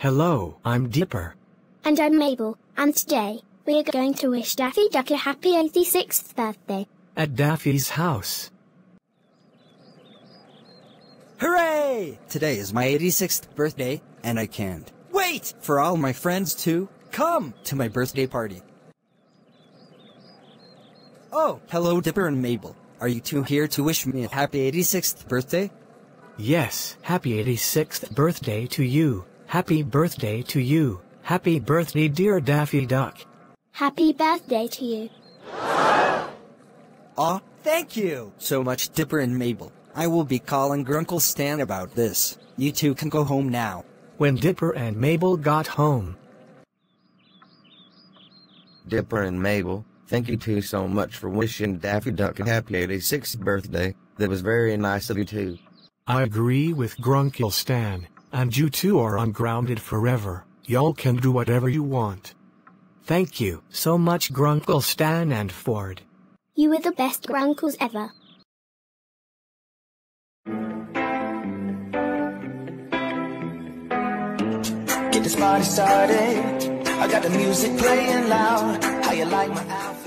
Hello, I'm Dipper. And I'm Mabel, and today, we are going to wish Daffy Duck a happy 86th birthday. At Daffy's house. Hooray! Today is my 86th birthday, and I can't wait for all my friends to come to my birthday party. Oh, hello Dipper and Mabel. Are you two here to wish me a happy 86th birthday? Yes, happy 86th birthday to you. Happy birthday to you. Happy birthday, dear Daffy Duck. Happy birthday to you. Aw, thank you so much, Dipper and Mabel. I will be calling Grunkle Stan about this. You two can go home now. When Dipper and Mabel got home, Dipper and Mabel, thank you two so much for wishing Daffy Duck a happy 86th birthday. That was very nice of you two. I agree with Grunkle Stan, and you two are ungrounded forever. Y'all can do whatever you want. Thank you so much, Grunkle Stan and Ford. You were the best grunkles ever. Get this party started. I got the music playing loud. How you like my outfit?